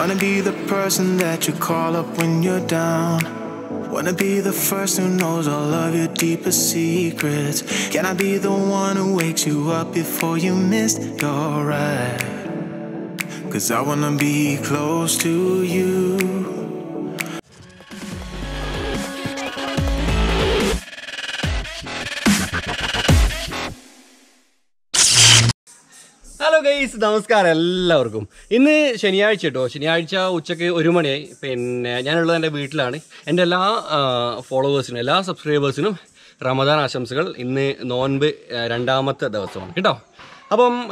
Wanna be the person that you call up when you're down. Wanna be the first who knows all of your deepest secrets. Can I be the one who wakes you up before you miss your ride? Cause I wanna be close to you. Guys നമസ്കാരം എല്ലാവർക്കും. ഇന്ന് ശനിയാഴ്ച കേട്ടോ ശനിയാഴ്ച ഉച്ചയ്ക്ക് ഒരു മണിയായി. പിന്നെ ഞാനുള്ളത് എന്റെ വീട്ടിലാണ്. എന്റെ എല്ലാ ഫോളോവേഴ്സിനും എല്ലാ സബ്സ്ക്രൈബേഴ്സിനും റമദാൻ ആശംസകൾ. ഇന്ന് നോൻപ് രണ്ടാമത്തെ ദിവസമാണ്. കേട്ടോ? അപ്പം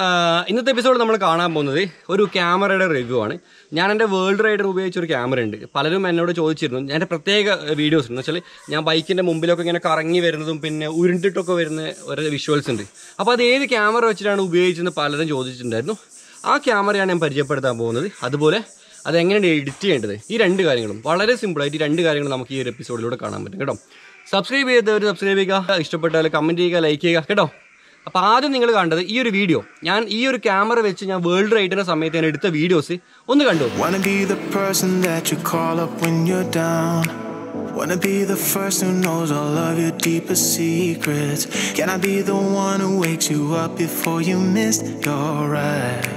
ഇന്നത്തെ എപ്പിസോഡ് നമ്മൾ കാണാൻ പോകുന്നത് ഒരു ക്യാമറയുടെ റിവ്യൂ ആണ്. ഞാൻ എന്റെ വേൾഡ് റൈഡർ ഉപയോഗിച്ച ഒരു ക്യാമറ ഉണ്ട്. പലരും എന്നോട് ചോദിച്ചിരുന്നു. എന്റെ പ്രത്യേക വീഡിയോസ് എന്ന് വെച്ചാൽ ഞാൻ ബൈക്കിന്റെ മുമ്പിലൊക്കെ ഇങ്ങനെ കറങ്ങി വരുന്നതും പിന്നെ ഉരുണ്ടിട്ടൊക്കെ വരുന്ന ഒരു വിഷ്വൽസ് ഉണ്ട്. അപ്പോൾ അത് ഏത് ക്യാമറ വെച്ചിട്ടാണ് ഉപയോഗിച്ചതെന്ന് പലരും ചോദിച്ചിട്ടുണ്ടായിരുന്നു. ആ ക്യാമറയാണ് ഞാൻ പരിചയപ്പെടുത്താൻ പോകുന്നത്. അതുപോലെ അതെങ്ങനെയാണ് എഡിറ്റ് ചെയ്യേണ്ടത്? ഈ രണ്ട് കാര്യങ്ങളും. വളരെ സിമ്പിളായിട്ട് ഈ രണ്ട് കാര്യങ്ങളും നമുക്ക് ഈ ഒരു എപ്പിസോഡിലൂടെ കാണാൻ പറ്റും. കേട്ടോ? സബ്സ്ക്രൈബ് ചെയ്തവർ സബ്സ്ക്രൈബ് ചെയ്യുക. ഇഷ്ടപ്പെട്ടാൽ കമന്റ് ചെയ്യുക ലൈക്ക് ചെയ്യുക. കേട്ടോ? അപ്പോൾ ആദ്യം നിങ്ങൾ കണ്ടത് ഈ ഒരു വീഡിയോ ഞാൻ ഈ ഒരു ക്യാമറ വെച്ച് ഞാൻ വേൾഡ് റൈഡിന്റെ സമയത്ത് ഞാൻ എടുത്ത വീഡിയോസ് ഒന്ന് കണ്ടു Wanna be the first who knows all of your deepest secrets. Can I be the one who wakes you up before you miss your ride?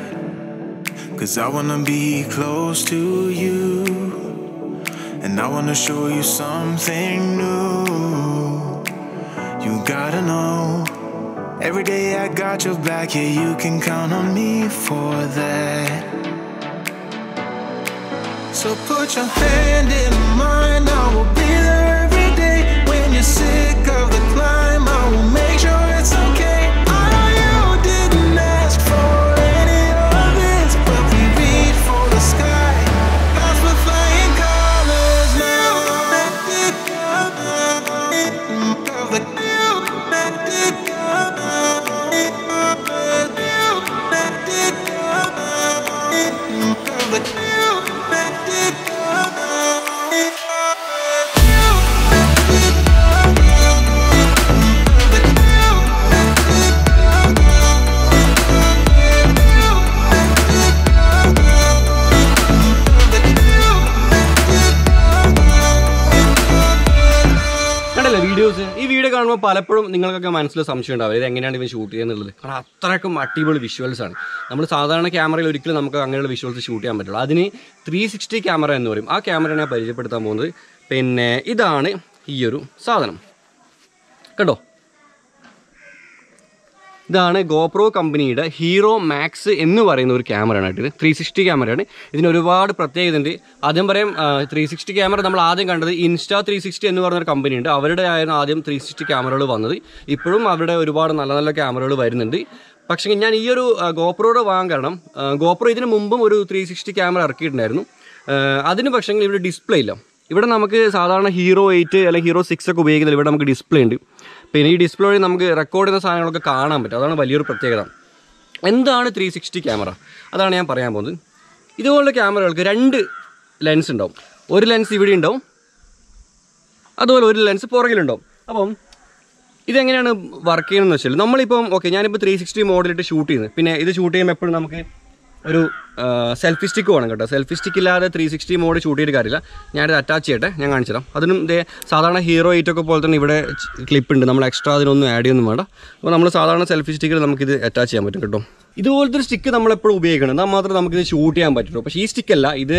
Cause I wanna be close to you. And I wanna show you something new. You gotta know. Every day I got your back, yeah, you can count on me for that. So put your hand in mine, I will be there കാണുമ്പോൾ പലപ്പോഴും നിങ്ങൾക്കൊക്കെ മനസ്സിൽ സംശയം ഉണ്ടാവും. ഇത് എങ്ങനെയാണ് ഇവൻ shoot ചെയ്യുന്നുള്ളത് കാരണം അത്രയ്ക്കും അടിപൊളി വിഷ്വൽസ് ആണ്. നമ്മൾ സാധാരണ ക്യാമറയിൽ ഒരിക്കലും നമുക്ക് അങ്ങനെയുള്ള വിഷ്വൽസ് ഷൂട്ട് ചെയ്യാൻ പറ്റുള്ളൂ അതിന് ത്രീ സിക്സ്റ്റി ക്യാമറ എന്ന് പറയും. ആ ക്യാമറയാണ് പരിചയപ്പെടുത്താൻ പോകുന്നത് പിന്നെ ഇതാണ് ഈ ഒരു സാധനം. കണ്ടോ? ഇതാണ് ഗോപ്രോ കമ്പനിയുടെ ഹീറോ മാക്സ് എന്ന് പറയുന്ന ഒരു ക്യാമറയാണ് കേട്ടോ ഇത്. ത്രീ സിക്സ്റ്റി ക്യാമറയാണ്. ഇതിന് ഒരുപാട് പ്രത്യേകത ഉണ്ട് ആദ്യം പറയാം ത്രീ സിക്സ്റ്റി ക്യാമറ നമ്മൾ ആദ്യം കണ്ടത് ഇൻസ്റ്റാ ത്രീ സിക്സ്റ്റി എന്ന് പറഞ്ഞൊരു കമ്പനി ഉണ്ട് അവരുടെ ആയിരുന്നു ആദ്യം ത്രീ സിക്സ്റ്റി ക്യാമറകൾ വന്നത്. ഇപ്പോഴും അവരുടെ ഒരുപാട് നല്ല നല്ല ക്യാമറകൾ വരുന്നുണ്ട്. പക്ഷേ ഞാൻ ഈ ഒരു ഗോപ്രോയുടെ വാങ്ങാൻ കാരണം ഗോപ്രോ ഇതിന് മുമ്പും ഒരു ത്രീ സിക്സ്റ്റി ക്യാമറ ഇറക്കിയിട്ടുണ്ടായിരുന്നു. അതിന് പക്ഷേ ഇവിടെ ഡിസ്പ്ലേ ഇല്ല. ഇവിടെ നമുക്ക് സാധാരണ ഹീറോ എയ്റ്റ് അല്ലെങ്കിൽ ഹീറോ സിക്സ് ഒക്കെ ഉപയോഗിക്കുന്നത് ഇവിടെ നമുക്ക് ഡിസ്പ്ലേ ഉണ്ട്. പിന്നെ ഈ ഡിസ്പ്ലേ വഴി നമുക്ക് റെക്കോർഡ് ചെയ്യുന്ന സാധനങ്ങളൊക്കെ കാണാൻ പറ്റും. അതാണ് വലിയൊരു പ്രത്യേകത. എന്താണ് ത്രീ സിക്സ്റ്റി ക്യാമറ അതാണ് ഞാൻ പറയാൻ പോകുന്നത്. ഇതുപോലുള്ള ക്യാമറകൾക്ക് രണ്ട് ലെൻസ് ഉണ്ടാവും. ഒരു ലെൻസ് ഇവിടെ ഉണ്ടാവും. അതുപോലെ ഒരു ലെൻസ് പുറകിലുണ്ടാവും. അപ്പം ഇതെങ്ങനെയാണ് വർക്ക് ചെയ്യുന്നതെന്ന് വെച്ചാൽ നമ്മളിപ്പം ഓക്കെ ഞാനിപ്പോൾ ത്രീ സിക്സ്റ്റി മോഡലിട്ട് ഷൂട്ട് ചെയ്യുന്നത്. പിന്നെ ഇത് ഷൂട്ട് ചെയ്യുമ്പോൾ എപ്പോഴും നമുക്ക് ഒരു സെൽഫി സ്റ്റിക്ക് വേണം കേട്ടോ. സെൽഫി സ്റ്റിക്ക് ഇല്ലാതെ ത്രീ സിക്സ്റ്റി മോഡ് ഷൂട്ട് ചെയ്തിട്ട് കാര്യമില്ല. ഞാനത് അറ്റാച്ച് ചെയ്യട്ടെ ഞാൻ കാണിച്ചു തരാം. അതിനും ഇതേ സാധാരണ ഹീറോ ഒക്കെ പോലെ തന്നെ ഇവിടെ ക്ലിപ്പ് ഉണ്ട്. നമ്മൾ എക്സ്ട്രാ അതിനൊന്നും ആഡ് ചെയ്യൊന്നും വേണ്ട. അപ്പോൾ നമ്മൾ സാധാരണ സെൽഫി സ്റ്റിക്കിൽ നമുക്കിത് അറ്റാച്ച് ചെയ്യാൻ പറ്റും കേട്ടോ. ഇതുപോലത്തെ ഒരു സ്റ്റിക്ക് നമ്മളെപ്പോഴും ഉപയോഗിക്കണം. എന്നാൽ മാത്രമേ നമുക്കിത് ഷൂട്ട് ചെയ്യാൻ പറ്റുള്ളൂ. പക്ഷേ ഈ സ്റ്റിക്കല്ല ഇത്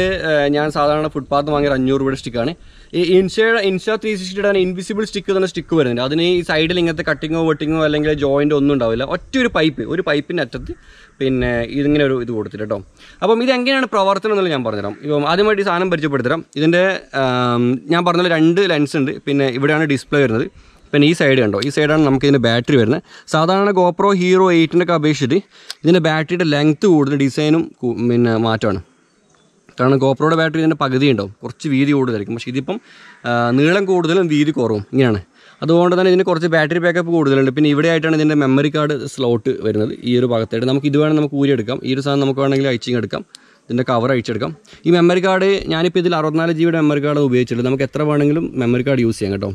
ഞാൻ സാധാരണ ഫുട്പാത്ത് വാങ്ങിയ അഞ്ഞൂറ് രൂപയുടെ സ്റ്റിക്കാണ് ഈ ഇൻസ്റ്റ ഇൻഷ ത്രീ സിക്സ്റ്റിയുടെ ഇൻവിസിബിൾ സ്റ്റിക്ക് തന്നെ സ്റ്റിക്ക് വരുന്നുണ്ട് അതിന് ഈ സൈഡിൽ ഇങ്ങനത്തെ കട്ടിങ്ങോ വെട്ടിങ്ങോ അല്ലെങ്കിൽ ജോയിന്റ് ഒന്നും ഉണ്ടാവില്ല. ഒറ്റ ഒരു പൈപ്പ് ഒരു പൈപ്പിന്റെ അറ്റത്ത് പിന്നെ ഇതിങ്ങനെ ഒരു ഇത് കൊടുത്തിട്ട് കേട്ടോ അപ്പം ഇത് എങ്ങനെയാണ് പ്രവർത്തനം എന്നുള്ളത് ഞാൻ പറഞ്ഞുതരാം. ഇപ്പം ആദ്യമായിട്ട് ഈ സാധനം പരിചയപ്പെടുത്തരാം. ഇതിന്റെ ഞാൻ പറഞ്ഞ രണ്ട് ലെൻസ് ഉണ്ട്. പിന്നെ ഇവിടെയാണ് ഡിസ്പ്ലേ വരുന്നത്. പിന്നെ ഈ സൈഡ് കണ്ടോ? ഈ സൈഡാണ് നമുക്ക് ഇതിന്റെ ബാറ്ററി വരുന്നത്. സാധാരണ ഗോപ്രോ ഹീറോ എയ്റ്റിനൊക്കെ അപേക്ഷിച്ചിട്ട് ഇതിന്റെ ബാറ്ററിയുടെ ലെങ്ത്ത് കൂടുതൽ ഡിസൈനും പിന്നെ മാറ്റമാണ്. കാരണം ഗോപ്രോയുടെ ബാറ്ററി ഇതിന്റെ പകുതി ഉണ്ടാവും. കുറച്ച് വീതി കൂടുതലായിരിക്കും. പക്ഷേ ഇതിപ്പം നീളം കൂടുതലും വീതി കുറവും. ഇങ്ങനെയാണ്. അതുകൊണ്ട് തന്നെ ഇതിന് കുറച്ച് ബാറ്ററി ബാക്കപ്പ് കൂടുതലുണ്ട്. പിന്നെ ഇവിടെ ആയിട്ടാണ് ഇതിന്റെ മെമ്മറി കാർഡ് സ്ലോട്ട് വരുന്നത്. ഈ ഒരു ഭാഗത്തായിട്ട് നമുക്ക് ഇത് വേണമെങ്കിൽ നമുക്ക് ഊരിയെടുക്കാം ഈ ഒരു സാധനം നമുക്ക് വേണമെങ്കിൽ അയച്ചിങ് എടുക്കാം. ഇതിന്റെ കവർ അയച്ചെടുക്കാം ഈ മെമ്മറി കാർഡ് ഞാനിപ്പോൾ ഇതിൽ അറുപത്തിനാല് ജിബിയുടെ മെമ്മറി കാർഡ് ഉപയോഗിച്ചിട്ടുണ്ട്. നമുക്ക് എത്ര വേണമെങ്കിലും മെമ്മറി കാർഡ് യൂസ് ചെയ്യാം കേട്ടോ.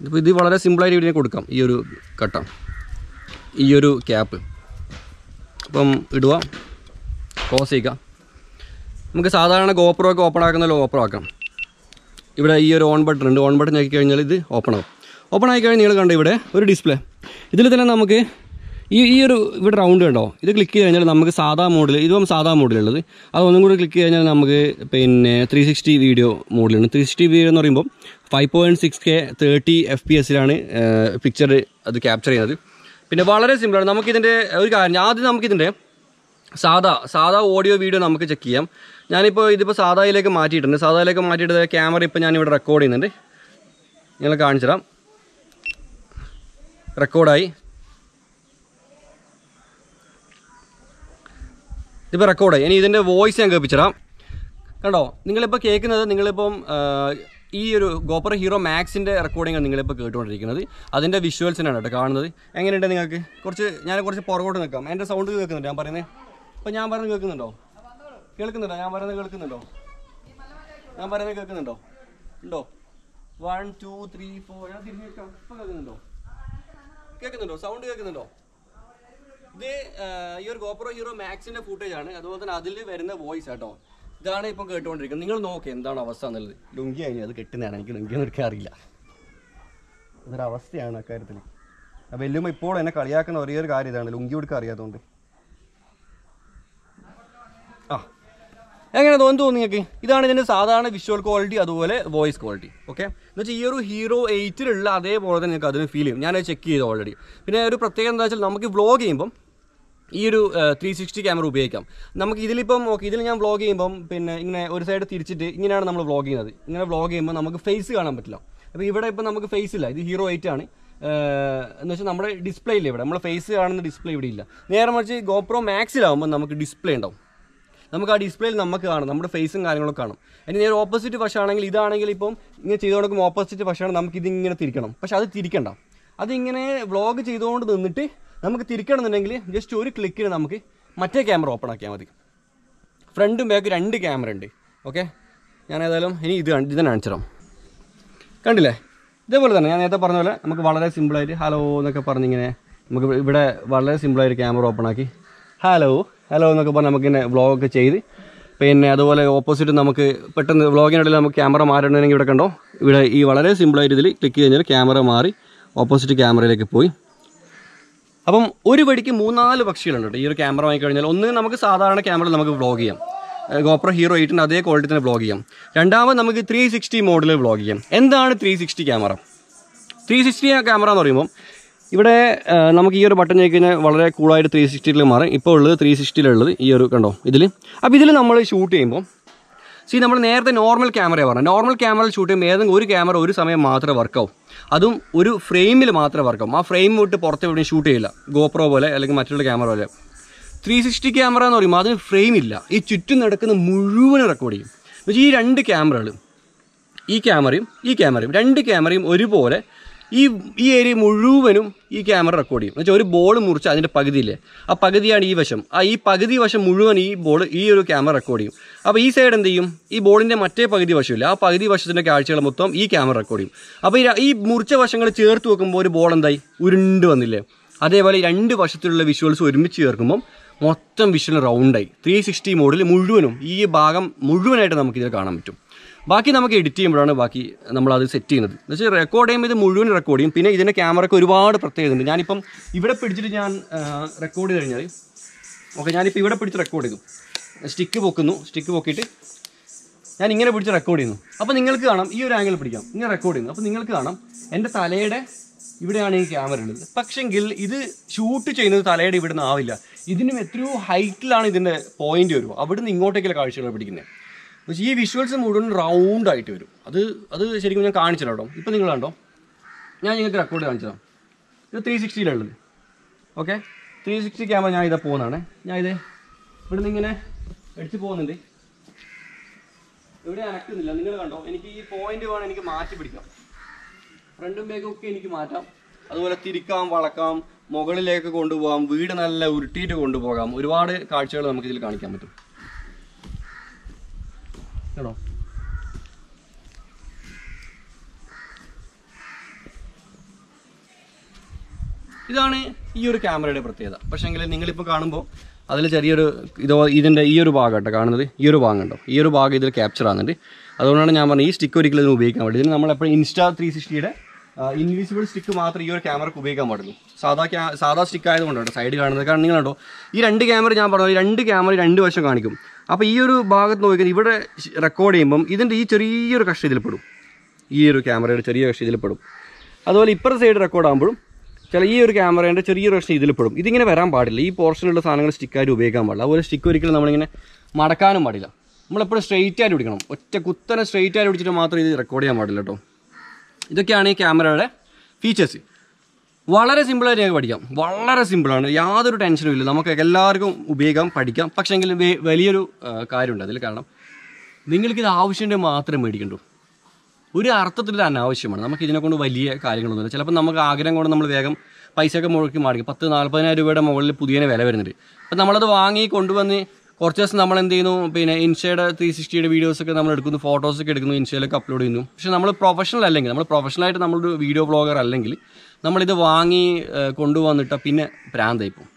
ഇതിപ്പോൾ ഇത് വളരെ സിമ്പിളായിട്ട് ഇതിനെ കൊടുക്കാം. ഈ ഒരു കട്ട. ഈ ഒരു ക്യാപ്പ് അപ്പം ഇടുക. ക്ലോസ് ചെയ്യുക. നമുക്ക് സാധാരണ ഗോപ്രോ ഒക്കെ ഓപ്പൺ ആക്കുന്ന ഗോപ്രോ ആക്കാം. ഇവിടെ ഈ ഒരു ഓൺ ബട്ടൺ ഉണ്ട്. ഓൺ ബട്ടൺ ആക്കി കഴിഞ്ഞാൽ ഇത് ഓപ്പൺ ആകും ഓപ്പൺ ആയി കഴിഞ്ഞാൽ നിങ്ങൾ കണ്ടോ ഇവിടെ ഒരു ഡിസ്പ്ലേ ഇതിൽ തന്നെ നമുക്ക് ഈ ഈ ഒരു ഇവിടെ റൗണ്ട് കണ്ടോ? ഇത് ക്ലിക്ക് ചെയ്ത് കഴിഞ്ഞാൽ നമുക്ക് സാധാ മോഡിൽ ഇതും സാധാ മോഡിലുള്ളത് അത് ഒന്നും കൂടി ക്ലിക്ക് കഴിഞ്ഞാൽ നമുക്ക് പിന്നെ ത്രീ സിക്സ്റ്റി വീഡിയോ മോഡിലുണ്ട് ത്രീ സിക്സ്റ്റി വീഡിയോ എന്ന് പറയുമ്പോൾ five point six K thirty F P എസിലാണ് picture അത് ക്യാപ്ചർ ചെയ്യുന്നത്. പിന്നെ വളരെ സിമ്പിളാണ് നമുക്കിതിന്റെ ഒരു കാര്യം ആദ്യം നമുക്കിതിന്റെ സാധാ സാധാ ഓഡിയോ വീഡിയോ നമുക്ക് ചെക്ക് ചെയ്യാം. ഞാനിപ്പോൾ ഇതിപ്പോൾ സാധായിലേക്ക് മാറ്റിയിട്ടുണ്ട്. സാധായിലേക്ക് മാറ്റിയിട്ട് ക്യാമറ ഇപ്പോൾ ഞാനിവിടെ റെക്കോർഡ് ചെയ്യുന്നുണ്ട്. നിങ്ങൾ കാണിച്ചു തരാം റെക്കോർഡായി ഇതിപ്പോൾ റെക്കോർഡായി ഇനി ഇതിന്റെ വോയിസ് ഞാൻ കേൾപ്പിച്ചുതരാം. കണ്ടോ? നിങ്ങളിപ്പോൾ കേൾക്കുന്നത് നിങ്ങളിപ്പം ഈ ഒരു ഗോപ്പർ ഹീറോ മാക്സിന്റെ റെക്കോർഡിങ്ങാണ് നിങ്ങളിപ്പോൾ കേട്ടുകൊണ്ടിരിക്കുന്നത്. അതിന്റെ വിഷ്വൽസിനാണ് കേട്ടോ കാണുന്നത്. എങ്ങനെയുണ്ട് നിങ്ങൾക്ക്? കുറച്ച് ഞാൻ കുറച്ച് പുറകോട്ട് നിൽക്കാം. എന്റെ സൗണ്ട് കേൾക്കുന്നുണ്ട്? ഞാൻ പറയുന്നത്? അപ്പോൾ ഞാൻ പറഞ്ഞ് കേൾക്കുന്നുണ്ടോ? കേൾക്കുന്നുണ്ടോ? ഞാൻ പറയുന്നത് കേൾക്കുന്നുണ്ടോ? ഞാൻ പറയുന്നത് കേൾക്കുന്നുണ്ടോ? ഉണ്ടോ? വൺ ടു ത്രീ ഫോർ ഞാൻ തിരിഞ്ഞു ഇപ്പം കേൾക്കുന്നുണ്ടോ? കേൾക്കുന്നുണ്ടോ? സൗണ്ട് കേൾക്കുന്നുണ്ടോ? ഇത് ഈ ഒരു ഗോപ്രോ ഹീറോ മാക്സിന്റെ ഫൂട്ടേജ് ആണ്. അതുപോലെ തന്നെ അതിൽ വരുന്ന വോയിസ് ആട്ടോ ഇതാണ് ഇപ്പം കേട്ടുകൊണ്ടിരിക്കുന്നത്. നിങ്ങൾ നോക്ക് എന്താണ് അവസ്ഥ എന്നുള്ളത്. ലുങ്കി കഴിഞ്ഞാൽ അത് കെട്ടുന്നതാണ്. എനിക്ക് ലുങ്കി എടുക്കാൻ അറിയില്ല. അതൊരവസ്ഥയാണ് അക്കാര്യത്തിൽ വെല്ലുമ്പോൾ ഇപ്പോൾ എന്നെ കളിയാക്കുന്ന ഒരേ ഒരു കാര്യം ഇതാണ്. ലുങ്കി കൊടുക്കാൻ അറിയാത്തതുകൊണ്ട്. ആ. എങ്ങനെ തോന്നുന്നു തോന്നി നിങ്ങൾക്ക്? ഇതാണ് ഇതിന്റെ സാധാരണ വിഷ്വൽ ക്വാളിറ്റി അതുപോലെ വോയിസ് ക്വാളിറ്റി ഓക്കെ എന്ന് വെച്ചാൽ ഈ ഒരു ഹീറോ എയ്റ്റിലുള്ള അതേപോലെ തന്നെ നിങ്ങൾക്ക് അതിന് ഫീൽ ചെയ്യും. ഞാനത് ചെക്ക് ചെയ്തു ഓൾറെഡി പിന്നെ ഒരു പ്രത്യേകത എന്താ വെച്ചാൽ നമുക്ക് വ്ളോഗ് ചെയ്യുമ്പം ഈ ഒരു ത്രീ സിക്സ്റ്റി ക്യാമറ ഉപയോഗിക്കാം. നമുക്ക് ഇതിലിപ്പം ഓക്കെ ഇതിൽ ഞാൻ വ്ളോഗ് ചെയ്യുമ്പം പിന്നെ ഇങ്ങനെ ഒരു സൈഡ് തിരിച്ചിട്ട് ഇങ്ങനെയാണ് നമ്മൾ വ്ളോഗ് ചെയ്യുന്നത്. ഇങ്ങനെ വ്ളോഗ് ചെയ്യുമ്പോൾ നമുക്ക് ഫേസ് കാണാൻ പറ്റില്ല. അപ്പോൾ ഇവിടെ ഇപ്പം നമുക്ക് ഫേസ് ഇല്ല. ഇത് ഹീറോ എയ്റ്റ് ആണ്. എന്ന് വെച്ചാൽ നമ്മുടെ ഡിസ്പ്ലേ ഇല്ല ഇവിടെ. നമ്മുടെ ഫേസ് കാണുന്ന ഡിസ്പ്ലേ ഇവിടെ ഇല്ല. നേരെ മറിച്ച് ഗോപ്രോ മാക്സിലാവുമ്പോൾ നമുക്ക് ഡിസ്പ്ലേ ഉണ്ടാവും. നമുക്ക് ആ ഡിസ്പ്ലേയിൽ നമുക്ക് കാണാം നമ്മുടെ ഫേസും കാര്യങ്ങളൊക്കെ കാണും. അതിന് നേരെ ഓപ്പോസിറ്റ് വശമാണെങ്കിൽ ഇതാണെങ്കിൽ ഇപ്പം ഇങ്ങനെ ചെയ്ത് കൊടുക്കുമ്പോൾ ഓപ്പോസിറ്റ് വശമാണ് നമുക്ക് ഇതിങ്ങനെ തിരിക്കണം. പക്ഷെ അത് തിരിക്കണ്ട. അതിങ്ങനെ വ്ളോഗ് ചെയ്തുകൊണ്ട് നിന്നിട്ട് നമുക്ക് തിരിക്കണമെന്നുണ്ടെങ്കിൽ ജസ്റ്റ് ഒരു ക്ലിക്കിന് നമുക്ക് മറ്റേ ക്യാമറ ഓപ്പൺ ആക്കിയാൽ മതി. ഫ്രണ്ടും ബാക്ക് രണ്ട് ക്യാമറ ഉണ്ട്. ഓക്കെ ഞാൻ ഏതായാലും ഇനി ഇത് ഇത് തന്നെ കാണിച്ചു തരാം. കണ്ടില്ലേ? ഇതേപോലെ തന്നെ ഞാൻ നേരത്തെ പറഞ്ഞ പോലെ നമുക്ക് വളരെ സിമ്പിളായിട്ട് ഹലോ എന്നൊക്കെ പറഞ്ഞിങ്ങനെ നമുക്ക് ഇവിടെ വളരെ സിമ്പിളായിട്ട് ക്യാമറ ഓപ്പൺ ആക്കി. ഹലോ ഹലോ എന്നൊക്കെ പറഞ്ഞ് നമുക്കിങ്ങനെ വ്ളോഗൊക്കെ ചെയ്ത്. പിന്നെ അതുപോലെ ഓപ്പോസിറ്റ് നമുക്ക് പെട്ടെന്ന് വ്ളോഗിനിടയിൽ നമുക്ക് ക്യാമറ മാറണമെങ്കിൽ ഇവിടെ കണ്ടോ? ഇവിടെ ഈ വളരെ സിമ്പിളായിട്ട് ഇതിൽ ക്ലിക്ക് കഴിഞ്ഞാൽ ക്യാമറ മാറി ഓപ്പോസിറ്റ് ക്യാമറയിലേക്ക് പോയി. അപ്പം ഒരു വെടിക്ക് മൂന്നാൽ പക്ഷികളുണ്ട്. കേട്ടോ ഈ ഒരു ക്യാമറ വാങ്ങിക്കഴിഞ്ഞാൽ ഒന്ന് നമുക്ക് സാധാരണ ക്യാമറ നമുക്ക് വ്ളോഗ് ചെയ്യാം. ഗോപ്രോ ഹീറോ എയ്റ്റിന്റെ അതേ ക്വാളിറ്റി തന്നെ വ്ളോഗ് ചെയ്യാം. രണ്ടാമത് നമുക്ക് ത്രീ സിക്സ്റ്റി മോഡിൽ വ്ളോഗ് ചെയ്യാം. എന്താണ് three sixty camera three sixty camera എന്ന് പറയുമ്പോൾ ഇവിടെ നമുക്ക് ഈ ഒരു ബട്ടൺ കഴിഞ്ഞാൽ വളരെ കൂളായിട്ട് ത്രീ സിക്സ്റ്റിയിൽ മാറും. ഇപ്പോൾ ഉള്ളത് ത്രീ സിക്സ്റ്റിയിലുള്ളത് ഈ ഒരു കണ്ടോ ഇതിൽ അപ്പോൾ ഇതിൽ നമ്മൾ ഷൂട്ട് ചെയ്യുമ്പോൾ സി നമ്മൾ നേരത്തെ നോർമൽ ക്യാമറയാണ് പറഞ്ഞത്. നോർമൽ ക്യാമറയിൽ ഷൂട്ട് ചെയ്യുമ്പോൾ ഏതെങ്കിലും ഒരു ക്യാമറ ഒരു സമയം മാത്രമേ വർക്കാവും അതും ഒരു ഫ്രെയിമിൽ മാത്രമേ വർക്കാവും ആ ഫ്രെയിം വിട്ട് പുറത്ത് എവിടെയും ഷൂട്ട് ചെയ്യില്ല. ഗോപ്രോ പോലെ അല്ലെങ്കിൽ മറ്റുള്ള ക്യാമറ പോലെ. ത്രീ സിക്സ്റ്റി ക്യാമറ എന്ന് പറയുമ്പോൾ അതിന് ഫ്രെയിം ഇല്ല. ഈ ചുറ്റും നടക്കുന്ന മുഴുവൻ റെക്കോർഡ് ചെയ്യും. എന്നുവെച്ചാൽ ഈ രണ്ട് ക്യാമറകൾ ഈ ക്യാമറയും ഈ ക്യാമറയും രണ്ട് ക്യാമറയും ഒരുപോലെ ഈ ഈ ഏരിയ മുഴുവനും ഈ ക്യാമറ റെക്കോർഡ് ചെയ്യും. എന്നുവെച്ചാൽ ഒരു ബോൾ മുറിച്ച് അതിന്റെ പകുതിയില്ലേ? ആ പകുതിയാണ് ഈ വശം. ആ ഈ പകുതി വശം മുഴുവൻ ഈ ബോൾ ഈ ഒരു ക്യാമറ റെക്കോർഡ് ചെയ്യും. അപ്പോൾ ഈ സൈഡ് എന്ത് ചെയ്യും? ഈ ബോളിന്റെ മറ്റേ പകുതി വശമില്ല? ആ പകുതി വശത്തിന്റെ കാഴ്ചകൾ മൊത്തം ഈ ക്യാമറ റെക്കോർഡ് ചെയ്യും. അപ്പോൾ ഈ ഈ മുറിച്ച വശങ്ങൾ ചേർത്ത് വെക്കുമ്പോൾ ഒരു ബോൾ എന്തായി? ഉരുണ്ട് വന്നില്ലേ? അതേപോലെ രണ്ട് വശത്തിലുള്ള വിഷ്വൽസ് ഒരുമിച്ച് ചേർക്കുമ്പം മൊത്തം വിഷ്വൽ റൗണ്ടായി ത്രീ സിക്സ്റ്റി മോഡിൽ മുഴുവനും ഈ ഭാഗം മുഴുവനായിട്ട് നമുക്ക് ഇതിൽ കാണാൻ പറ്റും. ബാക്കി നമുക്ക് എഡിറ്റ് ചെയ്യുമ്പോഴാണ് ബാക്കി നമ്മൾ അത് സെറ്റ് ചെയ്യുന്നത്. എന്ന് വെച്ചാൽ റെക്കോർഡ് ചെയ്യുമ്പോൾ ഇത് മുഴുവൻ റെക്കോർഡ് ചെയ്യും. പിന്നെ ഇതിന്റെ ക്യാമറയ്ക്ക് ഒരുപാട് പ്രത്യേകത ഉണ്ട്. ഞാനിപ്പം ഇവിടെ പിടിച്ചിട്ട് ഞാൻ റെക്കോർഡ് ചെയ്ത് കഴിഞ്ഞാൽ ഓക്കെ ഞാനിപ്പോൾ ഇവിടെ പിടിച്ച് റെക്കോർഡ് ചെയ്യും സ്റ്റിക്ക് പൊക്കുന്നു. സ്റ്റിക്ക് പൊക്കിയിട്ട് ഞാൻ ഇങ്ങനെ പിടിച്ച് റെക്കോർഡ് ചെയ്യുന്നു. അപ്പോൾ നിങ്ങൾക്ക് കാണാം ഈ ഒരു ആംഗിൾ പിടിക്കാം. ഇങ്ങനെ റെക്കോർഡ് ചെയ്യുന്നു. അപ്പോൾ നിങ്ങൾക്ക് കാണാം എന്റെ തലയുടെ ഇവിടെയാണ് ഈ ക്യാമറ ഉള്ളത്. പക്ഷെങ്കിൽ ഇത് ഷൂട്ട് ചെയ്യുന്നത് തലയുടെ ഇവിടുന്ന് ആവില്ല. ഇതിനും എത്രയോ ഹൈറ്റിലാണ് ഇതിന്റെ പോയിന്റ് വരുമോ അവിടുന്ന് ഇങ്ങോട്ടേക്കുള്ള കാഴ്ചകൾ പിടിക്കുന്നത് പക്ഷേ ഈ വിഷ്വൽസ് മുഴുവൻ റൗണ്ട് ആയിട്ട് വരും. അത് അത് ശരിക്കും ഞാൻ കാണിച്ചു കേട്ടോ. ഇപ്പം നിങ്ങൾ കണ്ടോ? ഞാൻ നിങ്ങൾക്ക് റെക്കോർഡ് കാണിച്ചതാം ഇത് ത്രീ സിക്സ്റ്റിയിലുള്ളത് ഓക്കെ ത്രീ സിക്സ്റ്റി ക്യാമറ ഞാൻ ഇതാ പോകുന്നതാണ്. ഞാൻ ഇത് നിന്ന് ഇങ്ങനെ അടിച്ച് പോകുന്നുണ്ട്. ഇവിടെ അനക്കുന്നില്ല. നിങ്ങൾ കണ്ടോ? എനിക്ക് ഈ പോയിന്റ് വേണം എനിക്ക് മാറ്റി പിടിക്കാം. ഫ്രണ്ടും ബാക്കും ഒക്കെ എനിക്ക് മാറ്റാം. അതുപോലെ തിരിക്കാം വളക്കാം മുകളിലേക്ക് കൊണ്ടുപോകാം വീട് നല്ല ഉരുട്ടിയിട്ട് കൊണ്ടുപോകാം. ഒരുപാട് കാഴ്ചകൾ നമുക്ക് ഇതിൽ കാണിക്കാൻ പറ്റും. കേട്ടോ. ഇതാണ് ഈ ഒരു ക്യാമറയുടെ പ്രത്യേകത. പക്ഷേങ്കിൽ നിങ്ങളിപ്പോൾ കാണുമ്പോൾ അതിൽ ചെറിയൊരു ഇതോ ഇതിന്റെ ഈ ഒരു ഭാഗം കേട്ടോ കാണുന്നത്. ഈ ഒരു ഭാഗം ഉണ്ടോ ഈ ഒരു ഭാഗം ഇതിൽ ക്യാപ്ചർ ആകുന്നുണ്ട് അതുകൊണ്ടാണ് ഞാൻ പറഞ്ഞത് ഈ സ്റ്റിക്ക് ഒരിക്കലും ഇതിന് ഉപയോഗിക്കാൻ പാടില്ല. ഇതിന് നമ്മളെപ്പോഴും ഇൻസ്റ്റാ ത്രീ സിക്സ്റ്റിയുടെ ഇൻവിസിബിൾ സ്റ്റിക്ക് മാത്രം ഈ ഒരു ക്യാമറക്ക് ഉപയോഗിക്കാൻ പാടുള്ളൂ. സാധാ ക്യാ സാധാ സ്റ്റിക്ക് ആയതുകൊണ്ടാണ് സൈഡ് കാണുന്നത്. കാരണം നിങ്ങളുണ്ടോ ഈ രണ്ട് ക്യാമറ ഞാൻ പറഞ്ഞു രണ്ട് ക്യാമറ രണ്ട് വശം കാണിക്കും. അപ്പോൾ ഈ ഒരു ഭാഗത്ത് നോക്കിയാൽ ഇവിടെ റെക്കോർഡ് ചെയ്യുമ്പം ഇതിന്റെ ഈ ചെറിയൊരു കക്ഷ ഇതിൽ പെടും. ഈ ഒരു ക്യാമറയുടെ ചെറിയ കക്ഷ ഇതിൽ പെടും. അതുപോലെ ഇപ്പുറത്തെ സൈഡ് റെക്കോർഡ് ആകുമ്പോഴും ചില ഈ ഒരു ക്യാമറേന്റെ ചെറിയൊരു കക്ഷ ഇതിൽ പെടും. ഇതിങ്ങനെ വരാൻ പാടില്ല. ഈ പോർഷനിലുള്ള സാധനങ്ങൾ സ്റ്റിക്കായിട്ട് ഉപയോഗിക്കാൻ പാടില്ല. അതുപോലെ സ്റ്റിക്ക് ഒരിക്കലും നമ്മളിങ്ങനെ മടക്കാനും പാടില്ല. നമ്മളെപ്പോഴും സ്ട്രെയിറ്റ് ആയിട്ട് പിടിക്കണം. ഒറ്റ കുത്തനെ സ്ട്രെയിറ്റ് ആയിട്ട് പിടിച്ചിട്ട് മാത്രം ഇത് റെക്കോർഡ് ചെയ്യാൻ പാടില്ല കേട്ടോ. ഇതൊക്കെയാണ് ഈ ക്യാമറയുടെ ഫീച്ചേഴ്സ് വളരെ സിമ്പിളായിട്ട് ഞങ്ങൾക്ക് പഠിക്കാം. വളരെ സിമ്പിളാണ് യാതൊരു ടെൻഷനും ഇല്ല. നമുക്ക് എല്ലാവർക്കും ഉപയോഗിക്കാം പഠിക്കാം. പക്ഷേ എങ്കിലും വലിയൊരു കാര്യമുണ്ട്. അതിൽ കാരണം നിങ്ങൾക്കിത് ആവശ്യമുണ്ടെങ്കിൽ മാത്രമേ മേടിക്കണ്ടൂ? ഒരു അർത്ഥത്തിൽ ഇത് അനാവശ്യമാണ്. നമുക്ക് ഇതിനെക്കൊണ്ട് വലിയ കാര്യങ്ങളൊന്നുമില്ല. ചിലപ്പോൾ നമുക്ക് ആഗ്രഹം കൊണ്ട് നമ്മൾ വേഗം പൈസയൊക്കെ മുഴക്കി മാറിക്കും. പത്ത് നാൽപ്പതിനായിരം രൂപയുടെ മുകളിൽ പുതിയ വില വരുന്നുണ്ട്. അപ്പം നമ്മളത് വാങ്ങി കൊണ്ടുവന്ന് കുറച്ച് ദിവസം നമ്മൾ എന്ത് ചെയ്യുന്നു? പിന്നെ ഇൻസ്റ്റയുടെ ത്രീ സിക്സ്റ്റിയുടെ വീഡിയോസൊക്കെ നമ്മൾ എടുക്കുന്നു ഫോട്ടോസൊക്കെ എടുക്കുന്നു ഇൻസ്റ്റയിലൊക്കെ അപ്ലോഡ് ചെയ്യുന്നു. പക്ഷേ നമ്മൾ പ്രൊഫഷണൽ അല്ലെങ്കിൽ നമ്മൾ പ്രൊഫഷണലായിട്ട് നമ്മളൊരു വീഡിയോ ബ്ലോഗർ അല്ലെങ്കിൽ നമ്മളിത് വാങ്ങി കൊണ്ടുവന്നിട്ട് പിന്നെ പ്രാന്തായിപ്പോൾ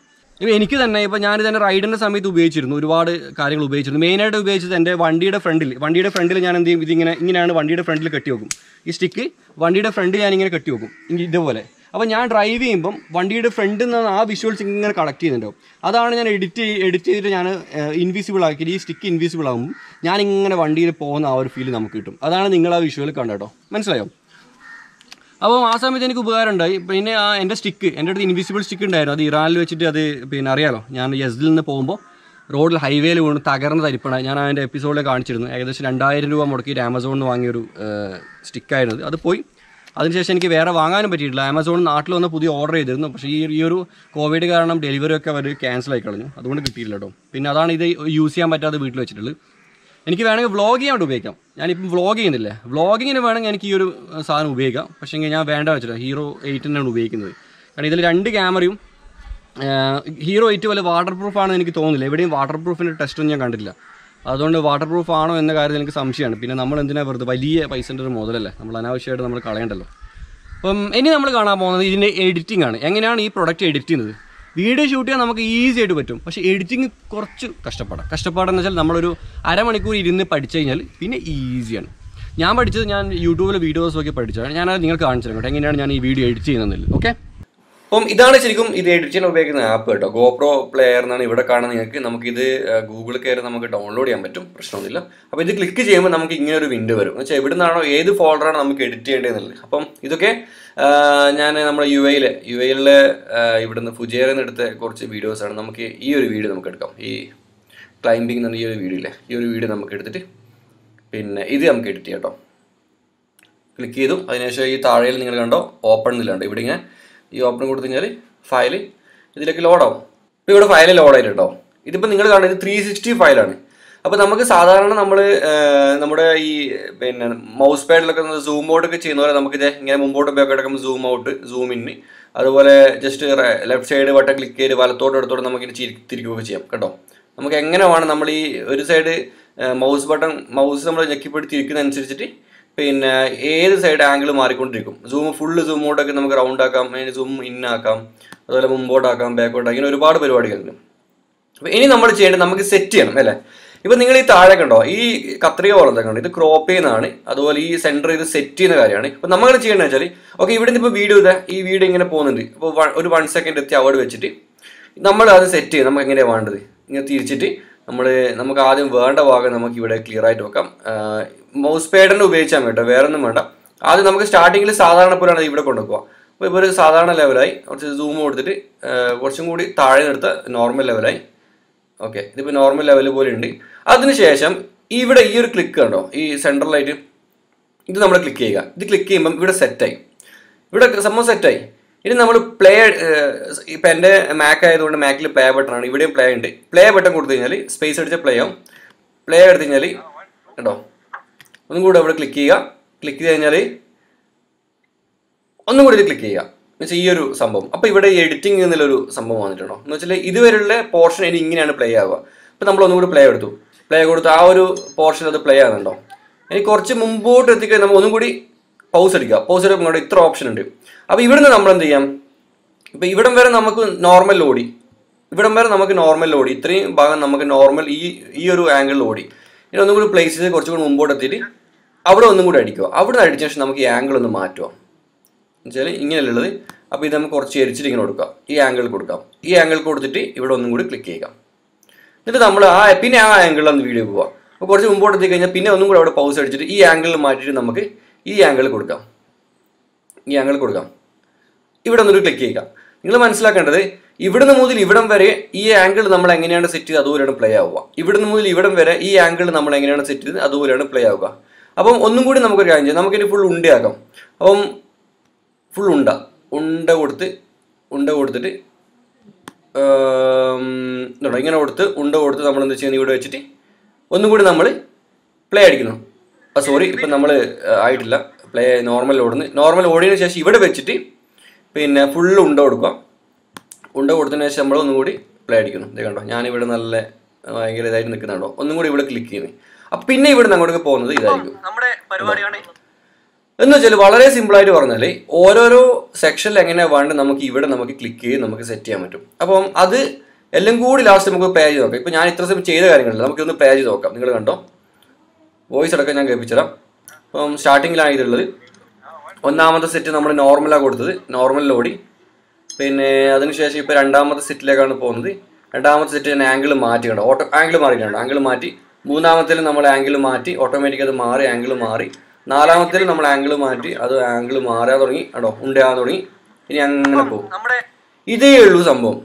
ഇപ്പോൾ എനിക്ക് തന്നെ ഇപ്പോൾ ഞാൻ തന്നെ റൈഡിന്റെ സമയത്ത് ഉപയോഗിച്ചിരുന്നു. ഒരുപാട് കാര്യങ്ങൾ ഉപയോഗിച്ചിരുന്നു. മെയിനായിട്ട് ഉപയോഗിച്ചത് എന്റെ വണ്ടിയുടെ ഫ്രണ്ടിൽ. വണ്ടിയുടെ ഫ്രണ്ടിൽ ഞാൻ എന്ത് ചെയ്യും? ഇതിങ്ങനെ ഇങ്ങനെയാണ് വണ്ടിയുടെ ഫ്രണ്ടിൽ കെട്ടി വെക്കും. ഈ സ്റ്റിക്ക് വണ്ടിയുടെ ഫ്രണ്ടിൽ ഞാനിങ്ങനെ കെട്ടി വെക്കും. ഇതുപോലെ. അപ്പോൾ ഞാൻ ഡ്രൈവ് ചെയ്യുമ്പം വണ്ടിയുടെ ഫ്രണ്ടിൽ നിന്ന് ആ വിഷ്വൽസ് ഇങ്ങനെ കളക്ട് ചെയ്യുന്നുണ്ടാവും അതാണ് ഞാൻ എഡിറ്റ് എഡിറ്റ് ചെയ്തിട്ട് ഞാൻ ഇൻവിസിബിൾ ആക്കി ഈ സ്റ്റിക്ക് ഇൻവിസിബിൾ ആകുമ്പോൾ ഞാൻ ഇങ്ങനെ വണ്ടിയിൽ പോകുന്ന ആ ഒരു ഫീൽ നമുക്ക് കിട്ടും. അതാണ് നിങ്ങൾ ആ വിഷ്വൽ കണ്ടോ മനസ്സിലായോ? അപ്പോൾ ആ സമയത്ത് എനിക്ക് ഉപകാരം ഉണ്ടായി പിന്നെ ആ എന്റെ സ്റ്റിക്ക് എന്റെ അടുത്ത് ഇൻവിസിബിൾ സ്റ്റിക്ക് ഉണ്ടായിരുന്നു. അത് ഇറാനിൽ വെച്ചിട്ട് അത് പിന്നെ അറിയാലോ? ഞാൻ യെസ്ഡിൽ നിന്ന് പോകുമ്പോൾ റോഡിൽ ഹൈവേയിൽ വീണ് തകർന്ന തരിപ്പണ ഞാൻ അതിന്റെ എപ്പിസോഡിൽ കാണിച്ചിരുന്നു. ഏകദേശം രണ്ടായിരം രൂപ മുടക്കിയിട്ട് ആമസോണിൽ നിന്ന് വാങ്ങിയൊരു സ്റ്റിക്കായിരുന്നു അത് പോയി. അതിനുശേഷം എനിക്ക് വേറെ വാങ്ങാനും പറ്റിയിട്ടില്ല. ആമസോൺ നാട്ടിൽ വന്ന് പുതിയ ഓർഡർ ചെയ്തിരുന്നു. പക്ഷേ ഈ ഈ ഒരു കോവിഡ് കാരണം ഡെലിവറി ഒക്കെ അവർ ക്യാൻസൽ ആയി കളഞ്ഞു. അതുകൊണ്ട് കിട്ടിയില്ല കേട്ടോ. പിന്നെ അതാണ് ഇത് യൂസ് ചെയ്യാൻ പറ്റാതെ വീട്ടിൽ വെച്ചിട്ടുള്ളത്. എനിക്ക് വേണമെങ്കിൽ വ്ളോഗ് ചെയ്യാൻ ഉപയോഗിക്കാം. ഞാനിപ്പം വ്ളോഗ് ചെയ്യുന്നില്ലേ? വ്ളോഗിങ്ങിന് വേണമെങ്കിൽ എനിക്ക് ഈ ഒരു സാധനം ഉപയോഗിക്കാം. പക്ഷേ ഞാൻ വേണ്ട വെച്ചില്ല ഹീറോ എയ്റ്റിനാണ് ഉപയോഗിക്കുന്നത്. കാരണം ഇതിൽ രണ്ട് ക്യാമറയും ഹീറോ എയ്റ്റ് പോലെ വാട്ടർ പ്രൂഫാണെന്ന് എനിക്ക് തോന്നുന്നില്ല. എവിടെയും വാട്ടർ പ്രൂഫിന്റെ ടെസ്റ്റൊന്നും ഞാൻ കണ്ടില്ല അതുകൊണ്ട് വാട്ടർ പ്രൂഫ് ആണോ എന്ന കാര്യത്തിൽ എനിക്ക് സംശയമാണ്. പിന്നെ നമ്മൾ എന്തിനാ വെറുതെ വലിയ പൈസന്റെ ഒരു മുതലല്ലേ? നമ്മൾ അനാവശ്യമായിട്ട് നമ്മൾ കളയണ്ടല്ലോ. അപ്പം ഇനി നമ്മൾ കാണാൻ പോകുന്നത് ഇതിന്റെ എഡിറ്റിംഗ് ആണ്. എങ്ങനെയാണ് ഈ പ്രൊഡക്റ്റ് എഡിറ്റ് ചെയ്യുന്നത്? വീഡിയോ ഷൂട്ട് ചെയ്യാൻ നമുക്ക് ഈസി ആയിട്ട് പറ്റും. പക്ഷേ എഡിറ്റിംഗ് കുറച്ച് കഷ്ടപ്പാടാണ്. കഷ്ടപ്പാടെന്ന് വെച്ചാൽ നമ്മളൊരു അരമണിക്കൂർ ഇരുന്ന് പഠിച്ചു കഴിഞ്ഞാൽ പിന്നെ ഈസിയാണ് ഞാൻ പഠിച്ചത് ഞാൻ യൂട്യൂബിലെ വീഡിയോസ് നോക്കി പഠിച്ചതാണ്. ഞാനത് നിങ്ങൾക്ക് കാണിച്ചു തരാം കേട്ടോ. എങ്ങനെയാണ് ഞാൻ ഈ വീഡിയോ എഡിറ്റ് ചെയ്യുന്നത് ഓക്കെ അപ്പം ഇതാണ് ശരിക്കും ഇത് എഡിറ്റ് ചെയ്യാൻ ഉപയോഗിക്കുന്ന ആപ്പ് കേട്ടോ. ഗോപ്രോ പ്ലെയർ എന്നാണ് ഇവിടെ കാണുന്നത്. നിങ്ങൾക്ക് നമുക്കിത് ഗൂഗിൾ കയറി നമുക്ക് ഡൗൺലോഡ് ചെയ്യാൻ പറ്റും. പ്രശ്നമൊന്നുമില്ല. അപ്പോൾ ഇത് ക്ലിക്ക് ചെയ്യുമ്പോൾ നമുക്ക് ഇങ്ങനെ ഒരു വിൻഡോ വരും. എന്ന് വെച്ചാൽ എവിടെ നിന്നാണോ ഏത് ഫോൾഡറാണ് നമുക്ക് എഡിറ്റ് ചെയ്യേണ്ടതെന്നുള്ളത്. അപ്പം ഇതൊക്കെ ഞാൻ നമ്മുടെ യു എയിലെ യു എയിലെ ഇവിടുന്ന് ഫുജേറിൽ നിന്ന് എടുത്ത കുറച്ച് വീഡിയോസാണ് നമുക്ക് ഈ ഒരു വീഡിയോ നമുക്ക് എടുക്കാം. ഈ ക്ലൈംബിംഗ് പറഞ്ഞ ഈ ഒരു വീഡിയോ ഇല്ലേ? ഈ ഒരു വീഡിയോ നമുക്ക് എടുത്തിട്ട് പിന്നെ ഇത് നമുക്ക് എഡിറ്റ് ചെയ്യാം കേട്ടോ. ക്ലിക്ക് ചെയ്തു. അതിനുശേഷം ഈ താഴെയിൽ നിങ്ങൾ കണ്ടോ? ഓപ്പൺ എന്നില്ലാണ്ട് ഇവിടെ ഇങ്ങനെ ഈ ഓപ്പൺ കൊടുത്തു കഴിഞ്ഞാൽ ഫയൽ ഇതിലേക്ക് ലോഡാവും ഇപ്പോൾ ഇവിടെ ഫയൽ ലോഡ് ആയിട്ടുണ്ടോ ഇതിപ്പോൾ നിങ്ങൾ കാണുന്നത് ത്രീ സിക്സ്റ്റി ഫയലാണ് അപ്പോൾ നമുക്ക് സാധാരണ നമ്മൾ നമ്മുടെ ഈ പിന്നെ മൗസ് പാഡിലൊക്കെ സൂം ഔട്ടൊക്കെ ചെയ്യുന്ന പോലെ നമുക്ക് ഇങ്ങനെ മുമ്പോട്ട് ബാക്ക് എടുക്കുമ്പോൾ സൂം ഔട്ട് സൂം ഇൻ അതുപോലെ ജസ്റ്റ് ലെഫ്റ്റ് സൈഡ് വട്ടം ക്ലിക്ക് ചെയ്ത് വലത്തോട്ട് എടുത്തോട്ട് നമുക്ക് ഇനി തിരിക്കുകയൊക്കെ ചെയ്യാം കേട്ടോ? നമുക്ക് എങ്ങനെ വേണം നമ്മൾ ഈ ഒരു സൈഡ് മൗസ് ബട്ടൺ മൗസ് നമ്മൾ ഞെക്കിപ്പിടി തിരിക്കുന്ന അനുസരിച്ചിട്ട് പിന്നെ ഏത് സൈഡ് ആംഗിൾ മാറിക്കൊണ്ടിരിക്കും? സൂം ഫുള്ള് സൂം ഔട്ടൊക്കെ നമുക്ക് റൗണ്ട് ആക്കാം അതിന് സൂം ആക്കാം അതുപോലെ മുമ്പോട്ടാക്കാം ബാക്കോട്ട് ഇങ്ങനെ ഒരുപാട് പരിപാടികളുണ്ട് അപ്പോൾ ഇനി നമ്മൾ ചെയ്യേണ്ടത് നമുക്ക് സെറ്റ് ചെയ്യണം അല്ലേ? ഇപ്പൊ നിങ്ങൾ ഈ താഴെ കണ്ടോ ഈ കത്രിക പോലെ കണ്ടോ ഇത് ക്രോപ്പ് ചെയ്യുന്നതാണ് അതുപോലെ ഈ സെന്റർ ഇത് സെറ്റ് ചെയ്യുന്ന കാര്യമാണ്. അപ്പൊ നമ്മൾ ചെയ്യേണ്ടത് വെച്ചാൽ ഓക്കെ ഇവിടെ നിന്ന് ഇപ്പൊ വീഡിയോ ഇതാ ഈ വീഡിയോ ഇങ്ങനെ പോകുന്നുണ്ട്. അപ്പോൾ ഒരു വൺ സെക്കൻഡ് എത്തി അവിടെ വെച്ചിട്ട് നമ്മൾ അത് സെറ്റ് ചെയ്യും നമുക്ക് എങ്ങനെയാണ് വേണ്ടത്? ഇങ്ങനെ തിരിച്ചിട്ട് നമ്മൾ നമുക്ക് ആദ്യം വേണ്ട ഭാഗം നമുക്ക് ഇവിടെ ക്ലിയർ ആയിട്ട് വെക്കാം. മൗസ് പേഡറിന് ഉപയോഗിച്ചാൽ കേട്ടോ വേറെ ഒന്നും വേണ്ട. ആദ്യം നമുക്ക് സ്റ്റാർട്ടിങ്ങിൽ സാധാരണ പോലെയാണ് ഇവിടെ കൊണ്ടുപോകുക അപ്പോൾ ഇപ്പോൾ ഒരു സാധാരണ ലെവലായി കുറച്ച് സൂം കൊടുത്തിട്ട് കുറച്ചും കൂടി താഴെ നിർത്ത നോർമൽ ലെവലായി ഓക്കെ ഇതിപ്പോൾ നോർമൽ ലെവൽ പോലെ ഉണ്ട്. അതിനുശേഷം ഇവിടെ ഈ ഒരു ക്ലിക്ക് കണ്ടോ ഈ സെൻട്രലായിട്ട് ഇത് നമ്മൾ ക്ലിക്ക് ചെയ്യുക. ഇത് ക്ലിക്ക് ചെയ്യുമ്പം ഇവിടെ സെറ്റായി ഇവിടെ സംഭവം സെറ്റായി ഇനി നമ്മൾ പ്ലേ ഇപ്പം എന്റെ മാക്ക് ആയതുകൊണ്ട് മാക്കിൽ പ്ലേ ബട്ടൺ ആണ്. ഇവിടെയും പ്ലേ ഉണ്ട്. പ്ലേ ബട്ടൺ കൊടുത്തു കഴിഞ്ഞാൽ സ്പേസ് അടിച്ച പ്ലേ ആവും. പ്ലേ എടുത്തു കഴിഞ്ഞാൽ കേട്ടോ ഒന്നും കൂടെ ഇവിടെ ക്ലിക്ക് ചെയ്യുക. ക്ലിക്ക് ചെയ്ത് കഴിഞ്ഞാൽ ഒന്നും കൂടി ഇത് ക്ലിക്ക് ചെയ്യുക എന്നുവെച്ചാൽ ഈ ഒരു സംഭവം. അപ്പോൾ ഇവിടെ എഡിറ്റിംഗ് എന്നുള്ളൊരു സംഭവം വന്നിട്ടുണ്ടോ? എന്ന് വെച്ചാൽ ഇതുവരെയുള്ള പോർഷൻ ഇനി ഇങ്ങനെയാണ് പ്ലേ ആവുക. അപ്പോൾ നമ്മൾ ഒന്നും കൂടി പ്ലേ എടുത്തു. പ്ലേ കൊടുത്തു ആ ഒരു പോർഷൻ അത് പ്ലേ ആകുന്നുണ്ടോ ഇനി കുറച്ച് മുമ്പോട്ട് എത്തിക്കഴിഞ്ഞാൽ നമ്മൾ ഒന്നും കൂടി പൗസ് അടിക്കുക. പൗസ് എടുക്കുമ്പോൾ ഇത്ര ഓപ്ഷൻ ഉണ്ട്. അപ്പോൾ ഇവിടുന്ന് നമ്മൾ എന്ത് ചെയ്യാം? ഇപ്പോൾ ഇവിടം വരെ നമുക്ക് നോർമൽ ഓടി ഇവിടം വരെ നമുക്ക് നോർമൽ ഓടി ഇത്രയും ഭാഗം നമുക്ക് നോർമൽ ഈ ഈ ഒരു ആംഗിളിൽ ഓടി ഇനി ഒന്നും കൂടി പ്ലേസ് ചെയ്ത് കുറച്ചും കൂടി മുമ്പോട്ട് എത്തിയിട്ട് അവിടെ ഒന്നും കൂടി അടിക്കുക. അവിടെ നിന്ന് അടിച്ച ശേഷം നമുക്ക് ഈ ആംഗിൾ ഒന്ന് മാറ്റുക. എന്നുവെച്ചാൽ ഇങ്ങനെയുള്ളത്. അപ്പോൾ ഇത് നമുക്ക് കുറച്ച് എരിച്ചിട്ട് ഇങ്ങനെ കൊടുക്കാം. ഈ ആംഗിൾ കൊടുക്കാം. ഈ ആംഗിൾ കൊടുത്തിട്ട് ഇവിടെ ഒന്നും കൂടി ക്ലിക്ക് ചെയ്യുക. എന്നിട്ട് നമ്മൾ ആ പിന്നെ ആ ആംഗിളിൽ ഒന്ന് വീഡിയോ പോവാം. അപ്പോൾ കുറച്ച് മുമ്പോട്ട് എത്തി കഴിഞ്ഞാൽ പിന്നെ ഒന്നും കൂടി അവിടെ പൗസ് അടിച്ചിട്ട് ഈ ആംഗിളിൽ മാറ്റിയിട്ട് നമുക്ക് ഈ ആംഗിൾ കൊടുക്കാം. ഈ ആംഗിൾ കൊടുക്കാം. ഇവിടെ ഒന്നൊരു ക്ലിക്ക് ചെയ്യുക. നിങ്ങൾ മനസ്സിലാക്കേണ്ടത് ഇവിടുന്ന് മുതൽ ഇവിടം വരെ ഈ ആംഗിൾ നമ്മൾ എങ്ങനെയാണ് സെറ്റ് ചെയ്ത് അതുപോലെയാണ് പ്ലേ ആവുക. ഇവിടുന്ന് മുതൽ ഇവിടം വരെ ഈ ആംഗിൾ നമ്മൾ എങ്ങനെയാണ് സെറ്റ് ചെയ്ത് അതുപോലെയാണ് പ്ലേ ആവുക. അപ്പം ഒന്നും കൂടി നമുക്കൊരു കാര്യം ചെയ്യാം. നമുക്കിനി ഫുൾ ഉണ്ടയാക്കാം. അപ്പം ഫുൾ ഉണ്ട. ഉണ്ട കൊടുത്ത് ഉണ്ട കൊടുത്തിട്ട് ഇങ്ങനെ കൊടുത്ത് ഉണ്ട കൊടുത്ത് നമ്മൾ എന്താ ചെയ്യുന്നത് ഇവിടെ വെച്ചിട്ട് ഒന്നും കൂടി നമ്മൾ പ്ലേ അടിക്കുന്നു. ആ സോറി ഇപ്പം നമ്മൾ ആയിട്ടില്ല. പ്ലേ നോർമൽ ഓടുന്നു. നോർമൽ ഓടിയതിന് ശേഷം ഇവിടെ വെച്ചിട്ട് പിന്നെ ഫുള്ള് ഉണ്ട കൊടുക്കുക ഉണ്ട കൊടുത്തതിന് ശേഷം നമ്മൾ ഒന്നും കൂടി പ്ലേ അടിക്കുന്നു. ഇത് കണ്ടോ ഞാനിവിടെ നല്ല ഭയങ്കര ഇതായിട്ട് നിൽക്കുന്നുണ്ടോ ഒന്നും കൂടി ഇവിടെ ക്ലിക്ക് ചെയ്യുന്നത് അപ്പം പിന്നെ ഇവിടെ നിന്ന് അങ്ങോട്ടേക്ക് പോകുന്നത് ഇതായിരിക്കും. എന്ന് വെച്ചാൽ വളരെ സിമ്പിളായിട്ട് പറഞ്ഞാൽ ഓരോരോ സെക്ഷനിൽ എങ്ങനെ വേണ്ടത് നമുക്ക് ഇവിടെ നമുക്ക് ക്ലിക്ക് ചെയ്ത് നമുക്ക് സെറ്റ് ചെയ്യാൻ പറ്റും. അപ്പം അത് എല്ലാം കൂടി ലാസ്റ്റ് നമുക്ക് പേ ചെയ്ത് നോക്കാം. ഇപ്പം ഞാൻ ഇത്ര സമയം ചെയ്ത കാര്യങ്ങളില്ല നമുക്കൊന്ന് പേ ചെയ്ത് നോക്കാം. നിങ്ങൾ കണ്ടോ? വോയിസ് അടക്കം ഞാൻ കേൾപ്പിച്ചുതരാം. അപ്പം സ്റ്റാർട്ടിങ്ങിലാണ് ഇതുള്ളത്. ഒന്നാമത്തെ സെറ്റ് നമ്മൾ നോർമലാണ് കൊടുത്തത്. നോർമൽ ഓടി പിന്നെ അതിനുശേഷം ഇപ്പോൾ രണ്ടാമത്തെ സെറ്റിലേക്കാണ് പോകുന്നത്. രണ്ടാമത്തെ സെറ്റ് ഞാൻ ആംഗിൾ മാറ്റി കണ്ടോ? ഓട്ടോ ആംഗിൾ മാറിയിട്ടുണ്ട് ആംഗിൾ മാറ്റി. മൂന്നാമത്തിൽ നമ്മൾ ആംഗിൾ മാറ്റി. ഓട്ടോമാറ്റിക് അത് മാറി ആംഗിൾ മാറി. നാലാമത്തിൽ നമ്മൾ ആംഗിൾ മാറ്റി. അത് ആംഗിൾ മാറാൻ തുടങ്ങി. കേട്ടോ ഉണ്ടാകാൻ തുടങ്ങി. ഇനി അങ്ങനെ പോകും. നമ്മുടെ ഇതേ ഉള്ളൂ സംഭവം.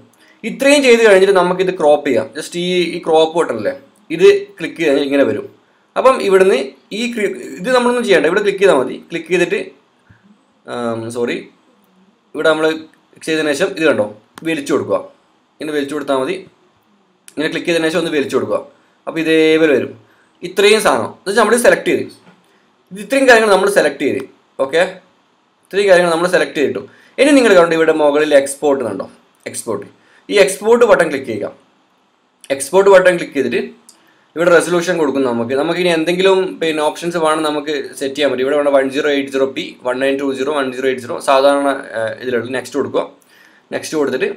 ഇത്രയും ചെയ്ത് കഴിഞ്ഞിട്ട് നമുക്കിത് ക്രോപ്പ് ചെയ്യാം. ജസ്റ്റ് ഈ ഈ ക്രോപ്പ് ബട്ടണല്ലേ ഇത് ക്ലിക്ക് ചെയ്ത് ഇങ്ങനെ വരും. അപ്പം ഇവിടുന്ന് ഈ ഇത് നമ്മളൊന്നും ചെയ്യണ്ട. ഇവിടെ ക്ലിക്ക് ചെയ്താൽ മതി. ക്ലിക്ക് ചെയ്തിട്ട് സോറി ഇവിടെ നമ്മൾ ചെയ്തതിന് ശേഷം ഇത് കണ്ടോ? വലിച്ചു കൊടുക്കുക. ഇങ്ങനെ വലിച്ചു കൊടുത്താൽ മതി. ഇങ്ങനെ ക്ലിക്ക് ചെയ്തതിന് ശേഷം ഒന്ന് വലിച്ചു കൊടുക്കുക. അപ്പോൾ ഇതേപോലെ വരും. ഇത്രയും സാധനം. എന്ന് വെച്ചാൽ നമ്മൾ സെലക്ട് ചെയ്ത്. ഇത് ഇത്രയും കാര്യങ്ങൾ നമ്മൾ സെലക്ട് ചെയ്ത്. ഓക്കെ ഇത്രയും കാര്യങ്ങൾ നമ്മൾ സെലക്ട് ചെയ്തിട്ടു. ഇനി നിങ്ങൾ കണ്ടു ഇവിടെ മുകളിൽ എക്സ്പോർട്ട് കണ്ടോ? എക്സ്പോർട്ട് ഈ എക്സ്പോർട്ട് ബട്ടൺ ക്ലിക്ക് ചെയ്യുക. എക്സ്പോർട്ട് ബട്ടൺ ക്ലിക്ക് ചെയ്തിട്ട് ഇവിടെ റെസൊല്യൂഷൻ കൊടുക്കും നമുക്ക്. നമുക്ക് ഇനി എന്തെങ്കിലും പിന്നെ ഓപ്ഷൻസ് വേണം നമുക്ക് സെറ്റ് ചെയ്യാൻ പറ്റും. ഇവിടെ വേണം one zero eight zero P one nine two zero one zero eight zero സാധാരണ ഇതിലുള്ള നെക്സ്റ്റ് കൊടുക്കുക. നെക്സ്റ്റ് കൊടുത്തിട്ട്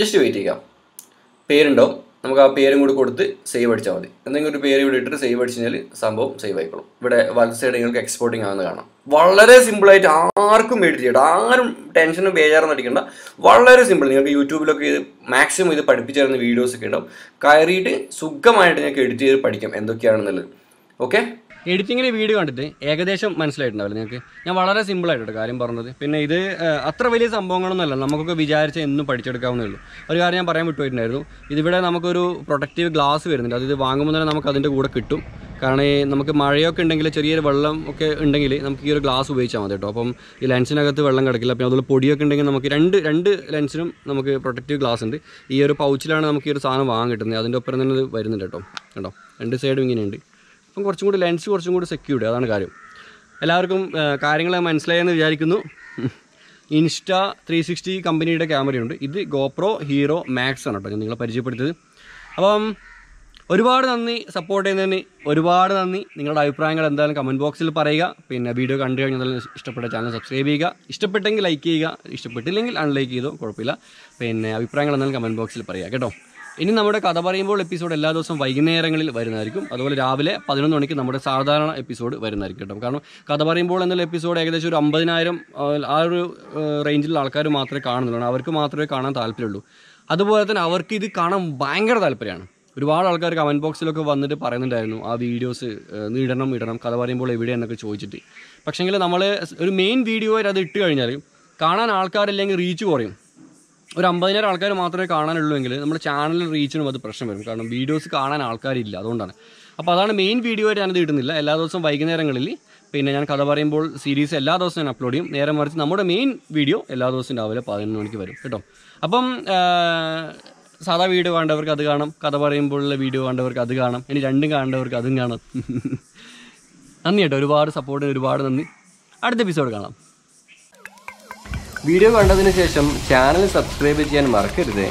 ജസ്റ്റ് വെയിറ്റ് ചെയ്യാം. പേരുണ്ടാവും നമുക്ക് ആ പേരും കൂടി കൊടുത്ത് സേവ് അടിച്ചാൽ മതി. എന്തെങ്കിലും ഒരു പേര് ഇവിടെ ഇട്ടിട്ട് സേവ് അടിച്ചു കഴിഞ്ഞാൽ സംഭവം സേവ് ആയിക്കോളും. ഇവിടെ വലത് സൈഡ് നിങ്ങൾക്ക് എക്സ്പോർട്ടിംഗ് ആണെന്ന് കാണാം. വളരെ സിമ്പിളായിട്ട് ആർക്കും എഡിറ്റ് ചെയ്യട്ടെ ആരും ടെൻഷനും ബേജാറും അടിക്കണ്ട. വളരെ സിമ്പിൾ നിങ്ങൾക്ക് യൂട്യൂബിലൊക്കെ ഇത് മാക്സിമം ഇത് പഠിപ്പിച്ചു തരുന്ന വീഡിയോസ് ഒക്കെ ഉണ്ടാവും. കയറിയിട്ട് സുഖമായിട്ട് നിങ്ങൾക്ക് എഡിറ്റ് ചെയ്ത് പഠിക്കാം എന്തൊക്കെയാണെന്നുള്ളത്. ഓക്കെ എഡിറ്റിങ്ങിന്റെ വീഡിയോ കണ്ടിട്ട് ഏകദേശം മനസ്സിലായിട്ടുണ്ടാവില്ല നിങ്ങൾക്ക്? ഞാൻ വളരെ സിമ്പിൾ ആയിട്ട് കാര്യം പറഞ്ഞത്. പിന്നെ ഇത് അത്ര വലിയ സംഭവങ്ങളൊന്നുമല്ല. നമുക്കൊക്കെ വിചാരിച്ച എന്നും പഠിച്ചെടുക്കാവുന്നേ ഉള്ളൂ. ഒരു കാര്യം ഞാൻ പറയാൻ വിട്ടുപോയിട്ടുണ്ടായിരുന്നു. ഇതിവിടെ നമുക്കൊരു പ്രൊട്ടക്റ്റീവ് ഗ്ലാസ് വരുന്നുണ്ട്. അത് ഇത് വാങ്ങുമ്പോൾ തന്നെ നമുക്ക് അതിന്റെ കൂടെ കിട്ടും. കാരണം ഈ നമുക്ക് മഴയൊക്കെ ഉണ്ടെങ്കിൽ ചെറിയൊരു വെള്ളം ഒക്കെ ഉണ്ടെങ്കിൽ നമുക്ക് ഈ ഒരു ഗ്ലാസ് ഉപയോഗിച്ചാൽ മതി കേട്ടോ. അപ്പം ഈ ലെൻസിനകത്ത് വെള്ളം കിടക്കില്ല. പിന്നെ അതുപോലെ പൊടിയൊക്കെ ഉണ്ടെങ്കിൽ നമുക്ക് രണ്ട് രണ്ട് ലെൻസിനും നമുക്ക് പ്രൊട്ടക്റ്റീവ് ഗ്ലാസ് ഉണ്ട്. ഈ ഒരു പൗച്ചിലാണ് നമുക്ക് ഈ ഒരു സാധനം വാങ്ങാൻ കിട്ടുന്നത്. അതിന്റെ ഒപ്പം തന്നെ വരുന്നുണ്ട് കേട്ടോ. കേട്ടോ രണ്ട് സൈഡും ഇങ്ങനെയുണ്ട്. അപ്പം കുറച്ചും കൂടി ലെൻസ് കുറച്ചും കൂടി സെക്യൂർഡ് അതാണ് കാര്യം. എല്ലാവർക്കും കാര്യങ്ങളെ മനസ്സിലായെന്ന് വിചാരിക്കുന്നു. ഇൻസ്റ്റ ത്രീ സിക്സ്റ്റി കമ്പനിയുടെ ക്യാമറയുണ്ട് ഇത് ഗോപ്രോ ഹീറോ മാക്സ് ആണ് കേട്ടോ ഞാൻ നിങ്ങളെ പരിചയപ്പെടുത്തിയത്. അപ്പം ഒരുപാട് നന്ദി സപ്പോർട്ട് ചെയ്യുന്നതിന് ഒരുപാട് നന്ദി. നിങ്ങളുടെ അഭിപ്രായങ്ങൾ എന്തായാലും കമന്റ് ബോക്സിൽ പറയുക. പിന്നെ വീഡിയോ കണ്ടു കഴിഞ്ഞാൽ ഇഷ്ടപ്പെട്ട ചാനൽ സബ്സ്ക്രൈബ് ചെയ്യുക. ഇഷ്ടപ്പെട്ടെങ്കിൽ ലൈക്ക് ചെയ്യുക. ഇഷ്ടപ്പെട്ടില്ലെങ്കിൽ അൺലൈക്ക് ചെയ്തോ കുഴപ്പമില്ല. പിന്നെ അഭിപ്രായങ്ങൾ എന്തായാലും കമന്റ് ബോക്സിൽ പറയുക കേട്ടോ. ഇനി നമ്മുടെ കഥ പറയുമ്പോൾ എപ്പിസോഡ് എല്ലാ ദിവസവും വൈകുന്നേരങ്ങളിൽ വരുന്നതായിരിക്കും. അതുപോലെ രാവിലെ പതിനൊന്ന് മണിക്ക് നമ്മുടെ സാധാരണ എപ്പിസോഡ് വരുന്നതായിരിക്കും കേട്ടോ. കാരണം കഥ പറയുമ്പോൾ എന്നുള്ള എപ്പിസോഡ് ഏകദേശം ഒരു അമ്പതിനായിരം ആ ഒരു റേഞ്ചിലുള്ള ആൾക്കാർ മാത്രമേ കാണുന്നുള്ളൂ. അവർക്ക് മാത്രമേ കാണാൻ താല്പര്യമുള്ളൂ. അതുപോലെ തന്നെ അവർക്ക് ഇത് കാണാൻ ഭയങ്കര താല്പര്യമാണ്. ഒരുപാട് ആൾക്കാർ കമന്റ് ബോക്സിലൊക്കെ വന്നിട്ട് പറയുന്നുണ്ടായിരുന്നു ആ വീഡിയോസ് നീടണം ഇടണം കഥ പറയുമ്പോൾ എവിടെയെന്നൊക്കെ ചോദിച്ചിട്ട്. പക്ഷേങ്കിൽ നമ്മൾ ഒരു മെയിൻ വീഡിയോ അത് ഇട്ട് കഴിഞ്ഞാൽ കാണാൻ ആൾക്കാരില്ലെങ്കിൽ റീച്ച് കുറയും. ഒരു അമ്പതിനായിരം ആൾക്കാർ മാത്രമേ കാണാനുള്ളൂ എങ്കിൽ നമ്മുടെ ചാനൽ റീച്ചിനും അത് പ്രശ്നം വരും. കാരണം വീഡിയോസ് കാണാൻ ആൾക്കാരില്ല. അതുകൊണ്ടാണ്. അപ്പോൾ അതാണ് മെയിൻ വീഡിയോ ഞാനത് ഇടുന്നില്ല. എല്ലാ ദിവസവും വൈകുന്നേരങ്ങളിൽ പിന്നെ ഞാൻ കഥ പറയുമ്പോൾ സീരീസ് എല്ലാ ദിവസവും ഞാൻ അപ്ലോഡ് ചെയ്യും. നേരെ മറിച്ച് നമ്മുടെ മെയിൻ വീഡിയോ എല്ലാ ദിവസവും രാവിലെ പതിനൊന്ന് മണിക്ക് വരും കേട്ടോ. അപ്പം സാധാ വീഡിയോ കാണേണ്ടവർക്ക് അത് കാണാം. കഥ പറയുമ്പോഴുള്ള വീഡിയോ കാണേണ്ടവർക്ക് അത് കാണാം. ഇനി രണ്ടും കാണേണ്ടവർക്ക് അതും കാണാം. നന്ദി കേട്ടോ. ഒരുപാട് സപ്പോർട്ടിന് ഒരുപാട് നന്ദി. അടുത്ത എപ്പിസോഡ് കാണാം. വീഡിയോ കണ്ടതിന് ശേഷം ചാനൽ സബ്സ്ക്രൈബ് ചെയ്യാൻ മറക്കരുത്.